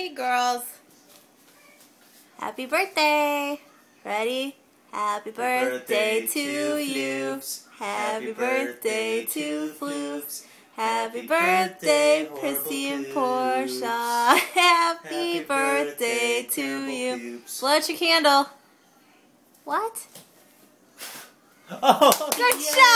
Hey girls. Happy birthday. Ready? Happy birthday, to you. Happy birthday to Floops. Happy birthday, Prissy and Portia. Happy birthday to you. Blow out your candle. What? Oh, Good yeah. job!